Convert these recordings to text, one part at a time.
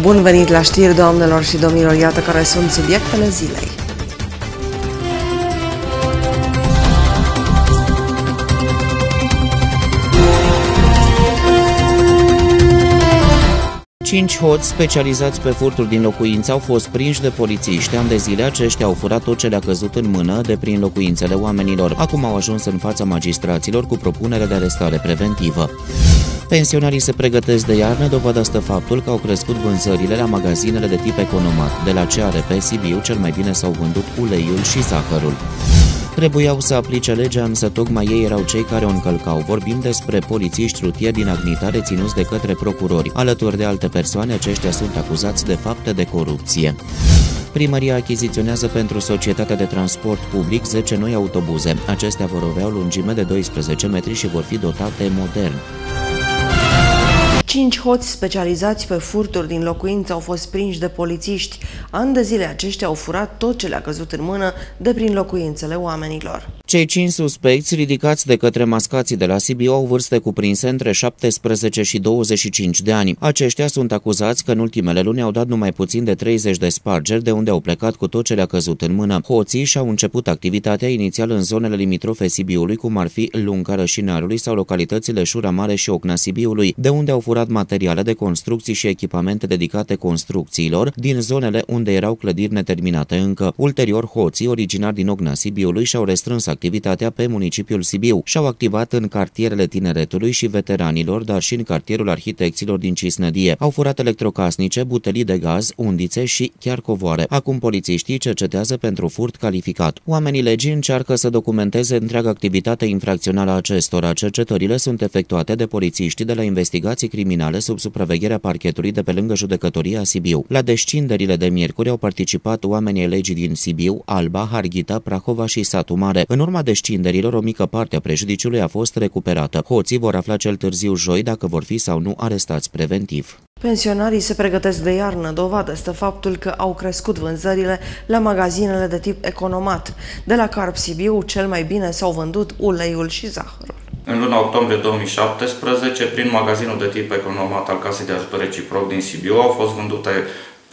Bun venit la știri, doamnelor și domnilor, iată care sunt subiectele zilei. Cinci hoți specializați pe furturi din locuințe au fost prinși de polițiști. Am de zile aceștia au furat tot ce le-a căzut în mână de prin locuințele oamenilor. Acum au ajuns în fața magistraților cu propunere de arestare preventivă. Pensionarii se pregătesc de iarnă, dovadă stă faptul că au crescut vânzările la magazinele de tip economat. De la CRP Sibiu, cel mai bine s-au vândut uleiul și zahărul. Trebuiau să aplice legea, însă tocmai ei erau cei care o încălcau. Vorbim despre polițiști rutieri din Agnita reținuți de către procurori. Alături de alte persoane, aceștia sunt acuzați de fapte de corupție. Primăria achiziționează pentru Societatea de Transport Public 10 noi autobuze. Acestea vor avea o lungime de 12 metri și vor fi dotate modern. Cinci hoți specializați pe furturi din locuințe au fost prinși de polițiști. An de zile aceștia au furat tot ce le-a căzut în mână de prin locuințele oamenilor. Cei cinci suspecți ridicați de către mascații de la Sibiu au vârste cuprinse între 17 și 25 de ani. Aceștia sunt acuzați că în ultimele luni au dat numai puțin de 30 de spargeri de unde au plecat cu tot ce le-a căzut în mână. Hoții și-au început activitatea inițial în zonele limitrofe Sibiului, cum ar fi Lunga Rășinarului sau localitățile Șura Mare și Ocna Sibiului, de unde au furat materiale de construcții și echipamente dedicate construcțiilor din zonele unde erau clădiri neterminate încă. Ulterior, hoții, originari din Ogna Sibiului, și-au restrâns activitatea pe municipiul Sibiu și-au activat în cartierele tineretului și veteranilor, dar și în cartierul arhitecților din Cisnădie. Au furat electrocasnice, butelii de gaz, undițe și chiar covoare. Acum polițiștii cercetează pentru furt calificat. Oamenii legii încearcă să documenteze întreaga activitate infracțională a acestora. Cercetările sunt efectuate de polițiștii de la investigații criminale sub supravegherea parchetului de pe lângă judecătoria Sibiu. La descinderile de miercuri au participat oamenii legii din Sibiu, Alba, Harghita, Prahova și Satu Mare. În urma descinderilor, o mică parte a prejudiciului a fost recuperată. Hoții vor afla cel târziu joi dacă vor fi sau nu arestați preventiv. Pensionarii se pregătesc de iarnă, dovadă este faptul că au crescut vânzările la magazinele de tip economat. De la Carp Sibiu, cel mai bine s-au vândut uleiul și zahărul. În luna octombrie 2017, prin magazinul de tip economat al Casei de Ajutor Reciproc din Sibiu, au fost vândute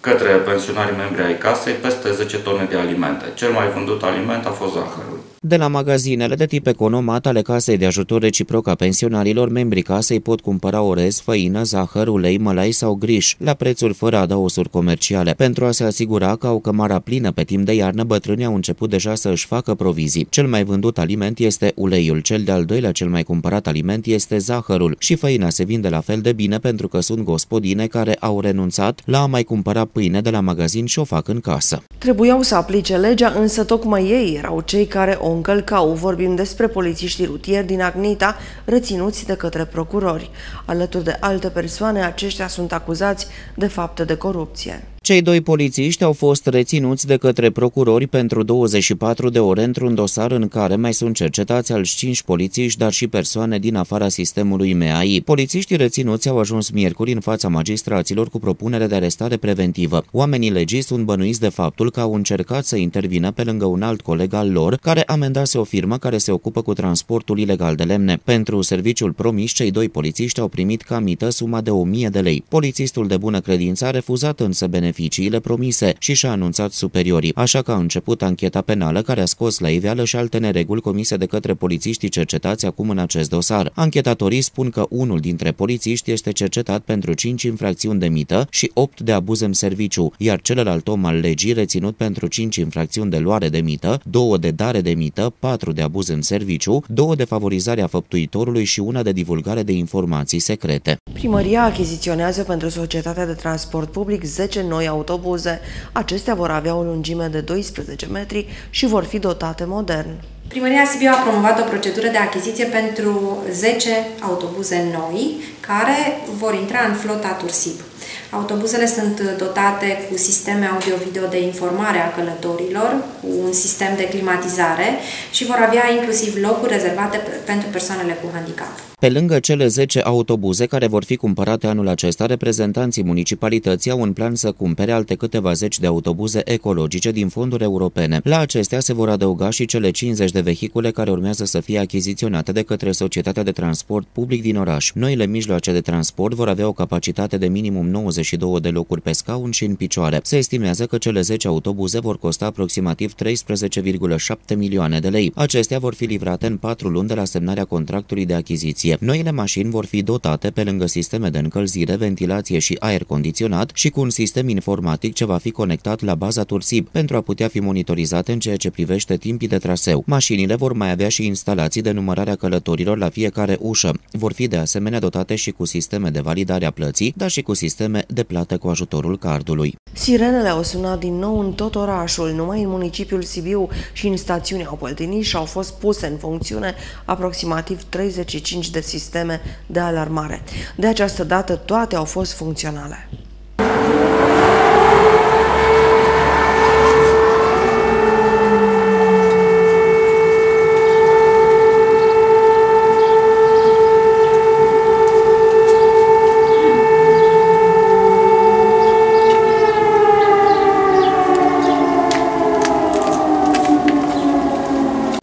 către pensionarii membri ai casei peste 10 tone de alimente. Cel mai vândut aliment a fost zahărul. De la magazinele de tip economat ale casei de ajutor reciproc a pensionarilor, membrii casei pot cumpăra orez, făină, zahăr, ulei, mălai sau griș, la prețuri fără adaosuri comerciale. Pentru a se asigura că au cămara plină pe timp de iarnă, bătrânii au început deja să își facă provizii. Cel mai vândut aliment este uleiul, cel de-al doilea cel mai cumpărat aliment este zahărul și făina se vinde la fel de bine pentru că sunt gospodine care au renunțat la a mai cumpăra pâine de la magazin și o fac în casă. Trebuiau să aplice legea, însă tocmai ei erau cei care o încălcau. Vorbim despre polițiștii rutieri din Agnita, reținuți de către procurori. Alături de alte persoane, aceștia sunt acuzați de fapte de corupție. Cei doi polițiști au fost reținuți de către procurori pentru 24 de ore într-un dosar în care mai sunt cercetați alți 5 polițiști, dar și persoane din afara sistemului MEAI. Polițiștii reținuți au ajuns miercuri în fața magistraților cu propunere de arestare preventivă. Oamenii legiți sunt bănuiți de faptul că au încercat să intervină pe lângă un alt coleg al lor, care amendase o firmă care se ocupă cu transportul ilegal de lemne. Pentru serviciul promis, cei doi polițiști au primit ca mită suma de 1000 de lei. Polițistul de bună credință a refuzat însă beneficiile beneficiile promise și și-a anunțat superiorii, așa că a început ancheta penală care a scos la iveală și alte nereguli comise de către polițiștii cercetați acum în acest dosar. Anchetatorii spun că unul dintre polițiști este cercetat pentru 5 infracțiuni de mită și 8 de abuz în serviciu, iar celălalt om al legii reținut pentru 5 infracțiuni de luare de mită, 2 de dare de mită, 4 de abuz în serviciu, 2 de favorizare a făptuitorului și una de divulgare de informații secrete. Primăria achiziționează pentru Societatea de Transport Public 10 noi autobuze. Acestea vor avea o lungime de 12 metri și vor fi dotate modern. Primăria Sibiu a promovat o procedură de achiziție pentru 10 autobuze noi care vor intra în flota Tursib. Autobuzele sunt dotate cu sisteme audio-video de informare a călătorilor, cu un sistem de climatizare și vor avea inclusiv locuri rezervate pentru persoanele cu handicap. Pe lângă cele 10 autobuze care vor fi cumpărate anul acesta, reprezentanții municipalității au un plan să cumpere alte câteva zeci de autobuze ecologice din fonduri europene. La acestea se vor adăuga și cele 50 de vehicule care urmează să fie achiziționate de către Societatea de Transport Public din oraș. Noile mijloace de transport vor avea o capacitate de minimum 90 22 de locuri pe scaun și în picioare. Se estimează că cele 10 autobuze vor costa aproximativ 13,7 milioane de lei. Acestea vor fi livrate în 4 luni de la semnarea contractului de achiziție. Noile mașini vor fi dotate pe lângă sisteme de încălzire, ventilație și aer condiționat și cu un sistem informatic ce va fi conectat la baza Tursib pentru a putea fi monitorizate în ceea ce privește timpii de traseu. Mașinile vor mai avea și instalații de numărare a călătorilor la fiecare ușă. Vor fi de asemenea dotate și cu sisteme de validare a plății, dar și cu sisteme de plată cu ajutorul cardului. Sirenele au sunat din nou în tot orașul, numai în municipiul Sibiu și în stațiunea Opăltiniș au fost puse în funcțiune aproximativ 35 de sisteme de alarmare. De această dată toate au fost funcționale.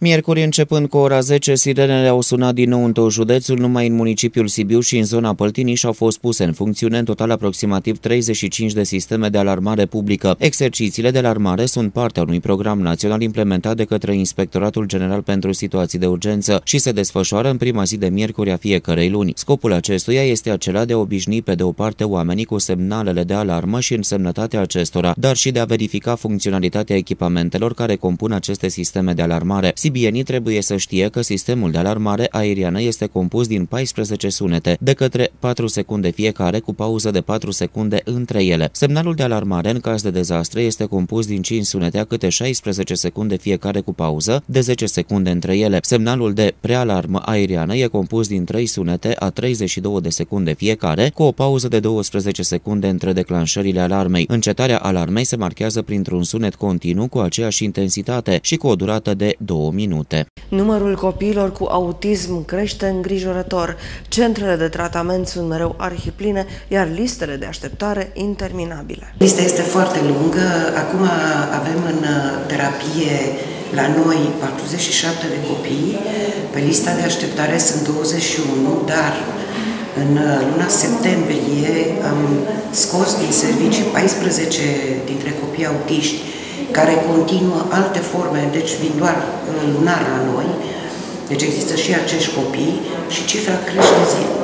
Miercuri, începând cu ora 10, sirenele au sunat din nou în tot județul, numai în municipiul Sibiu și în zona Păltinii și au fost puse în funcțiune în total aproximativ 35 de sisteme de alarmare publică. Exercițiile de alarmare sunt partea unui program național implementat de către Inspectoratul General pentru Situații de Urgență și se desfășoară în prima zi de miercuri a fiecărei luni. Scopul acestuia este acela de a obișnui pe de o parte oamenii cu semnalele de alarmă și însemnătatea acestora, dar și de a verifica funcționalitatea echipamentelor care compun aceste sisteme de alarmare. Sibienii trebuie să știe că sistemul de alarmare aeriană este compus din 14 sunete, de către 4 secunde fiecare, cu pauză de 4 secunde între ele. Semnalul de alarmare în caz de dezastre este compus din 5 sunete a câte 16 secunde fiecare cu pauză, de 10 secunde între ele. Semnalul de prealarmă aeriană e compus din 3 sunete a 32 de secunde fiecare, cu o pauză de 12 secunde între declanșările alarmei. Încetarea alarmei se marchează printr-un sunet continuu cu aceeași intensitate și cu o durată de 2 minute. Numărul copiilor cu autism crește îngrijorător. Centrele de tratament sunt mereu arhipline, iar listele de așteptare interminabile. Lista este foarte lungă. Acum avem în terapie la noi 47 de copii. Pe lista de așteptare sunt 21, dar în luna septembrie am scos din servicii 14 dintre copii autiști care continuă alte forme, deci vin doar uh, lunar la noi, deci există și acești copii și cifra crește zilnic.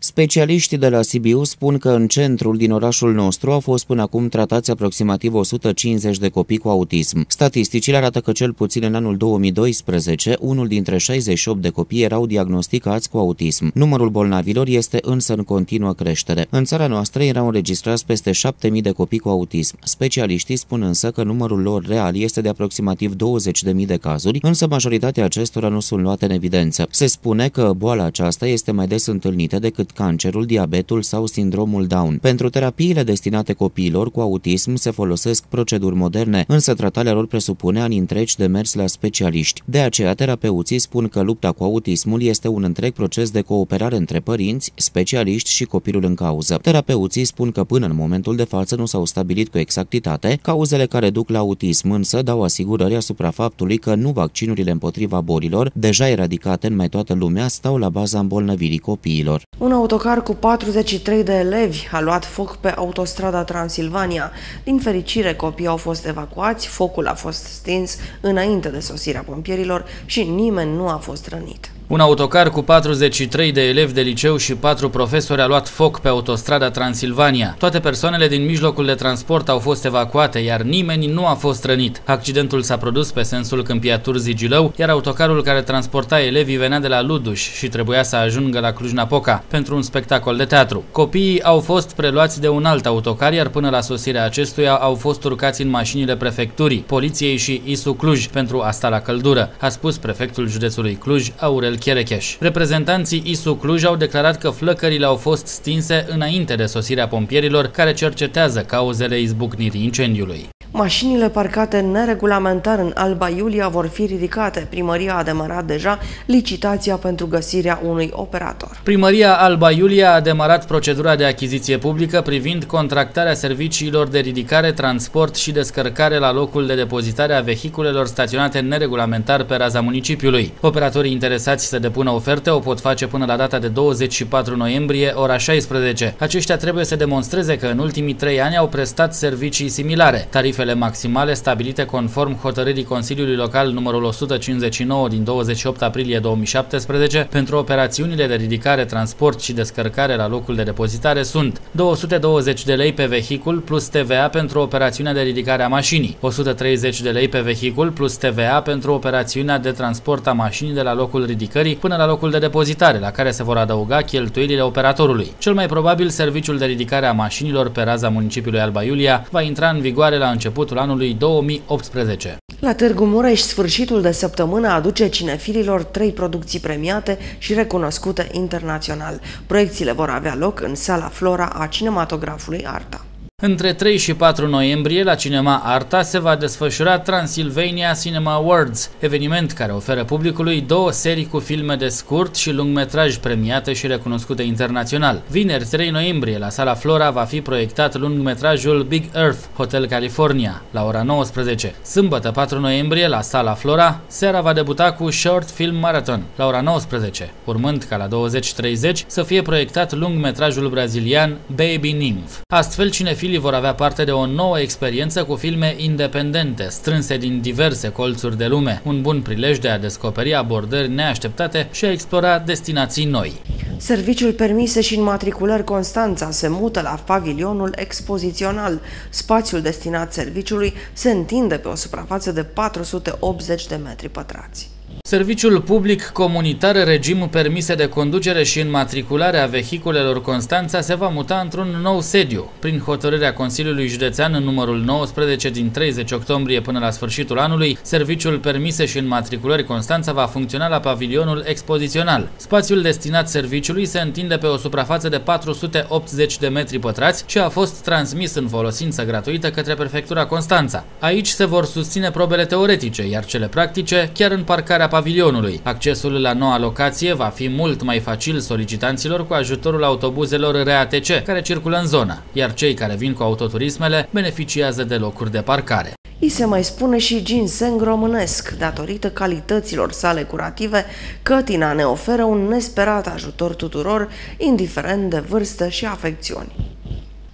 Specialiștii de la Sibiu spun că în centrul din orașul nostru au fost până acum tratați aproximativ 150 de copii cu autism. Statisticile arată că cel puțin în anul 2012, unul dintre 68 de copii erau diagnosticați cu autism. Numărul bolnavilor este însă în continuă creștere. În țara noastră erau înregistrați peste 7000 de copii cu autism. Specialiștii spun însă că numărul lor real este de aproximativ 20.000 de cazuri, însă majoritatea acestora nu sunt luate în evidență. Se spune că boala aceasta este mai des întâlnită decât cancerul, diabetul sau sindromul Down. Pentru terapiile destinate copiilor cu autism se folosesc proceduri moderne, însă tratarea lor presupune ani întregi de mers la specialiști. De aceea, terapeuții spun că lupta cu autismul este un întreg proces de cooperare între părinți, specialiști și copilul în cauză. Terapeuții spun că până în momentul de față nu s-au stabilit cu exactitate cauzele care duc la autism, însă dau asigurări asupra faptului că nu vaccinurile împotriva bolilor, deja eradicate în mai toată lumea, stau la baza îmbolnăvirii copiilor. Un autocar cu 43 de elevi a luat foc pe autostrada Transilvania. Din fericire, copiii au fost evacuați, focul a fost stins înainte de sosirea pompierilor și nimeni nu a fost rănit. Un autocar cu 43 de elevi de liceu și 4 profesori a luat foc pe autostrada Transilvania. Toate persoanele din mijlocul de transport au fost evacuate, iar nimeni nu a fost rănit. Accidentul s-a produs pe sensul Câmpia Turzii-Gilău, iar autocarul care transporta elevii venea de la Luduș și trebuia să ajungă la Cluj-Napoca pentru un spectacol de teatru. Copiii au fost preluați de un alt autocar, iar până la sosirea acestuia au fost urcați în mașinile prefecturii, poliției și ISU Cluj pentru a sta la căldură, a spus prefectul județului Cluj, Aurel Cherecheș. Reprezentanții ISU Cluj au declarat că flăcările au fost stinse înainte de sosirea pompierilor care cercetează cauzele izbucnirii incendiului. Mașinile parcate neregulamentar în Alba Iulia vor fi ridicate. Primăria a demarat deja licitația pentru găsirea unui operator. Primăria Alba Iulia a demarat procedura de achiziție publică privind contractarea serviciilor de ridicare, transport și descărcare la locul de depozitare a vehiculelor staționate neregulamentar pe raza municipiului. Operatorii interesați să depună oferte o pot face până la data de 24 noiembrie, ora 16. Aceștia trebuie să demonstreze că în ultimii trei ani au prestat servicii similare. Tarifele tarifele maximale stabilite conform hotărârii Consiliului Local numărul 159 din 28 aprilie 2017 pentru operațiunile de ridicare, transport și descărcare la locul de depozitare sunt 220 de lei pe vehicul plus TVA pentru operațiunea de ridicare a mașinii, 130 de lei pe vehicul plus TVA pentru operațiunea de transport a mașinii de la locul ridicării până la locul de depozitare, la care se vor adăuga cheltuielile operatorului. Cel mai probabil, serviciul de ridicare a mașinilor pe raza municipiului Alba Iulia va intra în vigoare la început începutul anului 2018. La Târgu Mureș, sfârșitul de săptămână aduce cinefililor trei producții premiate și recunoscute internațional. Proiecțiile vor avea loc în sala Flora a cinematografului Arta. Între 3 și 4 noiembrie, la Cinema Arta se va desfășura Transylvania Cinema Awards, eveniment care oferă publicului două serii cu filme de scurt și lungmetraj premiate și recunoscute internațional. Vineri, 3 noiembrie, la Sala Flora va fi proiectat lungmetrajul Big Earth, Hotel California, la ora 19. Sâmbătă, 4 noiembrie, la Sala Flora, seara va debuta cu Short Film Marathon, la ora 19, urmând ca la 20.30 să fie proiectat lungmetrajul brazilian Baby Nymph. Astfel, cinefilii cinefilii vor avea parte de o nouă experiență cu filme independente, strânse din diverse colțuri de lume, un bun prilej de a descoperi abordări neașteptate și a explora destinații noi. Serviciul permise și înmatriculări Constanța se mută la pavilionul expozițional. Spațiul destinat serviciului se întinde pe o suprafață de 480 de metri pătrați. Serviciul public comunitar regim permise de conducere și înmatriculare a vehiculelor Constanța se va muta într-un nou sediu. Prin hotărârea Consiliului Județean în numărul 19 din 30 octombrie până la sfârșitul anului, serviciul permise și înmatriculări Constanța va funcționa la pavilionul expozițional. Spațiul destinat serviciului se întinde pe o suprafață de 480 de metri pătrați și a fost transmis în folosință gratuită către prefectura Constanța. Aici se vor susține probele teoretice, iar cele practice chiar în parcarea pavilionului. Accesul la noua locație va fi mult mai facil solicitanților cu ajutorul autobuzelor RATC care circulă în zonă, iar cei care vin cu autoturismele beneficiază de locuri de parcare. I se mai spune și ginseng românesc. Datorită calităților sale curative, cătina ne oferă un nesperat ajutor tuturor, indiferent de vârstă și afecțiuni.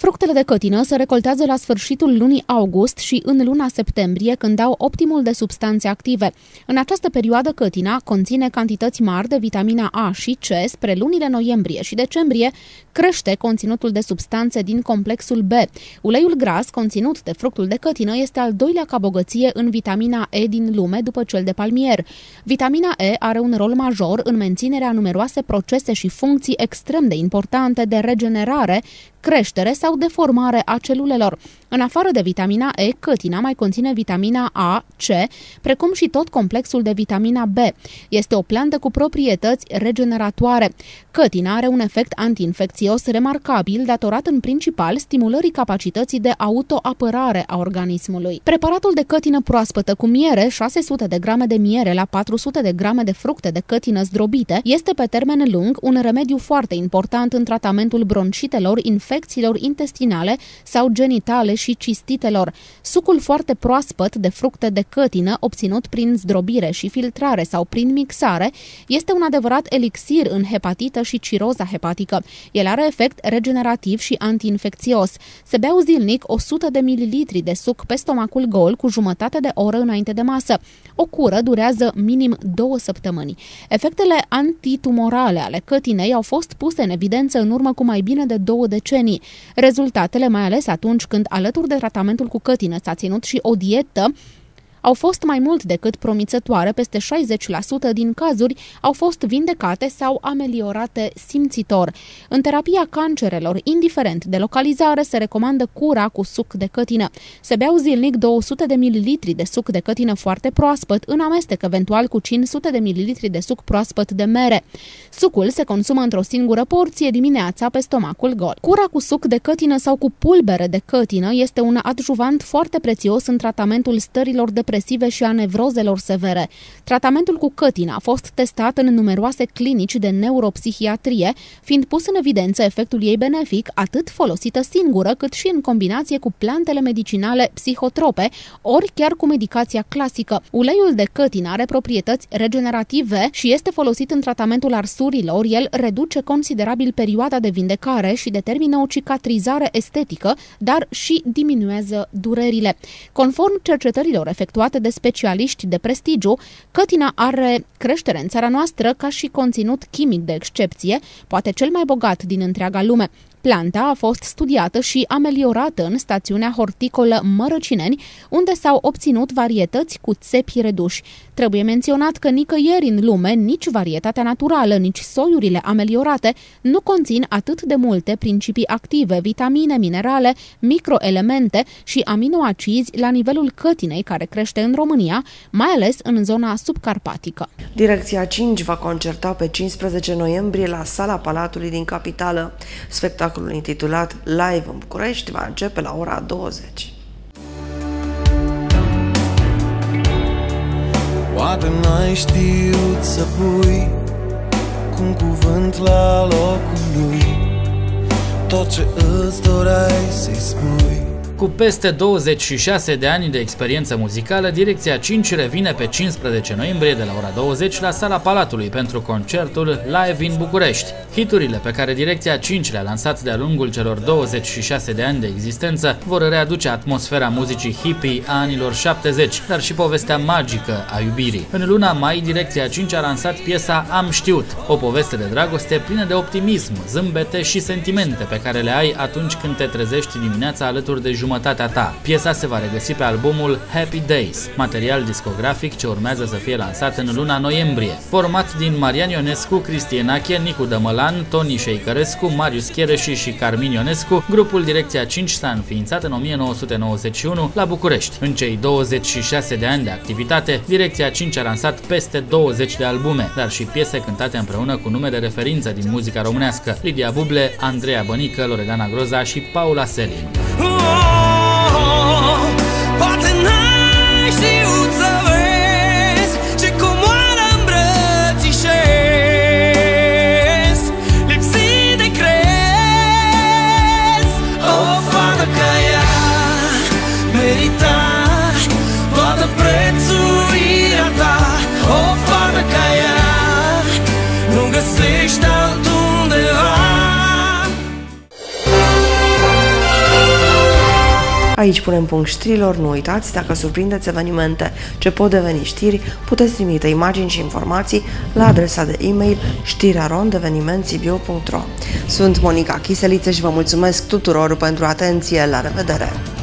Fructele de cătină se recoltează la sfârșitul lunii august și în luna septembrie, când au optimul de substanțe active. În această perioadă, cătina conține cantități mari de vitamina A și C spre lunile noiembrie și decembrie, crește conținutul de substanțe din complexul B. Uleiul gras conținut de fructul de cătină este al doilea ca bogăție în vitamina E din lume după cel de palmier. Vitamina E are un rol major în menținerea numeroase procese și funcții extrem de importante de regenerare, creștere sau deformare a celulelor. În afară de vitamina E, cătina mai conține vitamina A, C, precum și tot complexul de vitamina B. Este o plantă cu proprietăți regeneratoare. Cătina are un efect antiinfecțios remarcabil, datorat în principal stimulării capacității de autoapărare a organismului. Preparatul de cătină proaspătă cu miere, 600 de grame de miere la 400 de grame de fructe de cătină zdrobite, este pe termen lung un remediu foarte important în tratamentul broncitelor, infecțiilor intestinale sau genitale și cistitelor. Sucul foarte proaspăt de fructe de cătină, obținut prin zdrobire și filtrare sau prin mixare, este un adevărat elixir în hepatită și ciroza hepatică. El are efect regenerativ și antiinfecțios. Se beau zilnic 100 de mililitri de suc pe stomacul gol cu jumătate de oră înainte de masă. O cură durează minim două săptămâni. Efectele antitumorale ale cătinei au fost puse în evidență în urmă cu mai bine de două decenii. Rezultatele, mai ales atunci când alături de tratamentul cu cătină. S-a ținut și o dietă au fost mai mult decât promițătoare, peste 60% din cazuri au fost vindecate sau ameliorate simțitor. În terapia cancerelor, indiferent de localizare, se recomandă cura cu suc de cătină. Se beau zilnic 200 de mililitri de suc de cătină foarte proaspăt, în amestec eventual cu 500 de mililitri de suc proaspăt de mere. Sucul se consumă într-o singură porție dimineața pe stomacul gol. Cura cu suc de cătină sau cu pulbere de cătină este un adjuvant foarte prețios în tratamentul stărilor depresive și a nevrozelor severe. Tratamentul cu cătină a fost testat în numeroase clinici de neuropsihiatrie, fiind pus în evidență efectul ei benefic atât folosită singură cât și în combinație cu plantele medicinale psihotrope, ori chiar cu medicația clasică. Uleiul de cătină are proprietăți regenerative și este folosit în tratamentul arsurilor. El reduce considerabil perioada de vindecare și determină o cicatrizare estetică, dar și diminuează durerile. Conform cercetărilor efectuate de specialiști de prestigiu, cătina are creștere în țara noastră ca și conținut chimic de excepție, poate cel mai bogat din întreaga lume. Planta a fost studiată și ameliorată în stațiunea horticolă Mărăcineni, unde s-au obținut varietăți cu țepi reduși. Trebuie menționat că nicăieri în lume nici varietatea naturală, nici soiurile ameliorate nu conțin atât de multe principii active, vitamine, minerale, microelemente și aminoacizi la nivelul cătinei care crește în România, mai ales în zona subcarpatică. Direcția 5 va concerta pe 15 noiembrie la Sala Palatului din Capitală. Spectacolul intitulat Live în București va începe la ora 20. Poate n-ai știut să pui cu un cuvânt la locul lui Tot ce îți doreai să-i spui cu peste 26 de ani de experiență muzicală, Direcția 5 revine pe 15 noiembrie de la ora 20 la Sala Palatului pentru concertul Live in București. Hiturile pe care Direcția 5 le-a lansat de-a lungul celor 26 de ani de existență vor readuce atmosfera muzicii hippie a anilor 70, dar și povestea magică a iubirii. În luna mai, Direcția 5 a lansat piesa Am știut, o poveste de dragoste plină de optimism, zâmbete și sentimente pe care le ai atunci când te trezești dimineața alături de jumătatea ta. Piesa se va regăsi pe albumul Happy Days, material discografic ce urmează să fie lansat în luna noiembrie. Format din Marian Ionescu, Cristian Ache, Nicu Dămălan, Toni Șeicărescu, Marius Chereși și Carmin Ionescu, grupul Direcția 5 s-a înființat în 1991 la București. În cei 26 de ani de activitate, Direcția 5 a lansat peste 20 de albume, dar și piese cântate împreună cu nume de referință din muzica românească, Lidia Buble, Andreea Bănică, Loredana Groza și Paula Selin. Aici punem punct știrilor, nu uitați, dacă surprindeți evenimente ce pot deveni știri, puteți trimite imagini și informații la adresa de e-mail știriarondevenimentsibio.ro Sunt Monica Chiseliță și vă mulțumesc tuturor pentru atenție, la revedere!